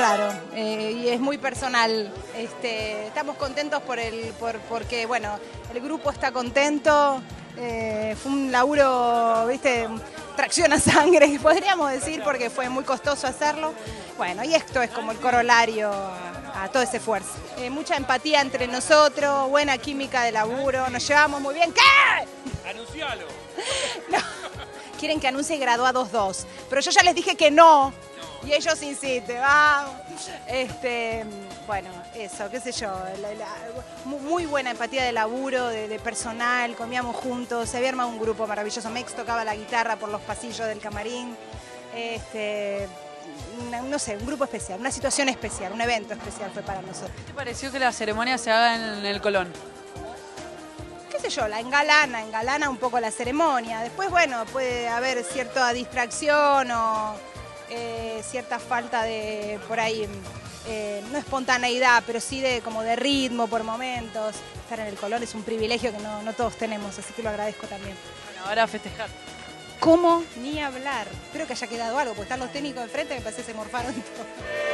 raro eh, y es muy personal. Este, estamos contentos por el, por, porque bueno, el grupo está contento. eh, fue un laburo, viste, tracción a sangre, podríamos decir, porque fue muy costoso hacerlo. Bueno, y esto es como el corolario a, a todo ese esfuerzo. Eh, mucha empatía entre nosotros, buena química de laburo, nos llevamos muy bien. ¿Qué? Anuncialo. quieren que anuncie graduados 2. Pero yo ya les dije que no. Y ellos insisten, vamos. Este, bueno, eso, qué sé yo. la- la- mu- muy buena empatía de laburo, de, de personal, comíamos juntos, se había armado un grupo maravilloso. Mex tocaba la guitarra por los pasillos del camarín. Este, no sé, un grupo especial, una situación especial, un evento especial fue para nosotros. ¿Qué te pareció que la ceremonia se haga en el Colón? qué sé yo, la engalana, engalana un poco la ceremonia. Después, bueno, puede haber cierta distracción o eh, cierta falta de, por ahí, eh, no espontaneidad, pero sí de como de ritmo por momentos. Estar en el color es un privilegio que no, no todos tenemos, así que lo agradezco también. Bueno, ahora a festejar. ¿Cómo? Ni hablar. Espero que haya quedado algo, porque están los técnicos enfrente, me parece que se morfaron todo.